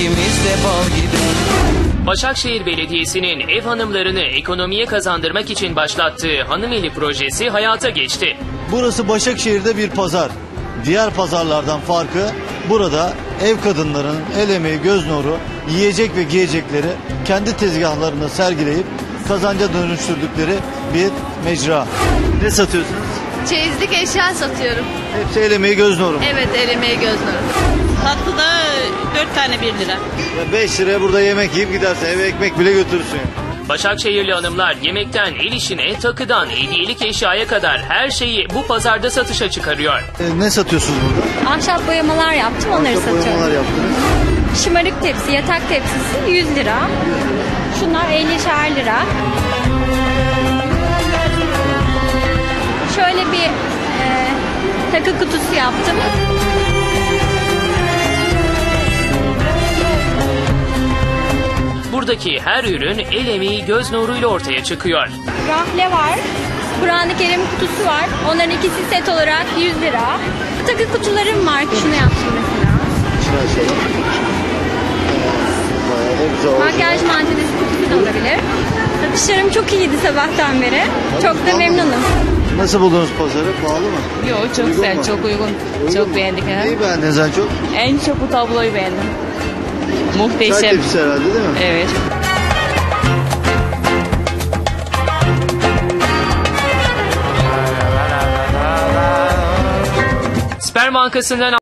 ikimiz de bal gibi Başakşehir Belediyesi'nin ev hanımlarını ekonomiye kazandırmak için başlattığı Hanımeli projesi hayata geçti. Burası Başakşehir'de bir pazar. Diğer pazarlardan farkı burada ev kadınlarının el emeği, göz nuru, yiyecek ve giyecekleri kendi tezgahlarında sergileyip kazanca dönüştürdükleri bir mecra. Ne satıyorsunuz? Çeyizlik eşya satıyorum. Hepsi el emeği, göz nuru. Evet el emeği göz nuru. 4 tane 1 lira. 5 liraya burada yemek yiyip gidersin. Eve ekmek bile götürürsün. Başakşehirli hanımlar yemekten el işine, takıdan hediyelik eşyaya kadar her şeyi bu pazarda satışa çıkarıyor. E, ne satıyorsunuz burada? Ahşap boyamalar yaptım onları Ahşap satıyorum. boyamalar yaptınız. Şımarık tepsi, yatak tepsisi 100 lira. Şunlar 50'şer lira. Şöyle bir e, takı kutusu yaptım. Buradaki her ürün el emeği göz nuruyla ortaya çıkıyor. Rafle var. Kur'an-ı Kerim kutusu var. Onların ikisi set olarak 100 lira. Takı kutularım var. Şunu yaptım mesela. Makyaj malzemesi kutusu da olabilir. Satışlarım çok iyiydi sabahtan beri. Çok da memnunum. Nasıl buldunuz pazarı? Pahalı mı? Yok çok Uygun güzel, mu? çok uygun. Uygun çok mu? beğendik. Ha. Neyi beğendiniz en çok? En çok bu tabloyu beğendim. Çay Muhteşem. tepsisi herhalde değil mi? Evet. Sperm Bankası'ndan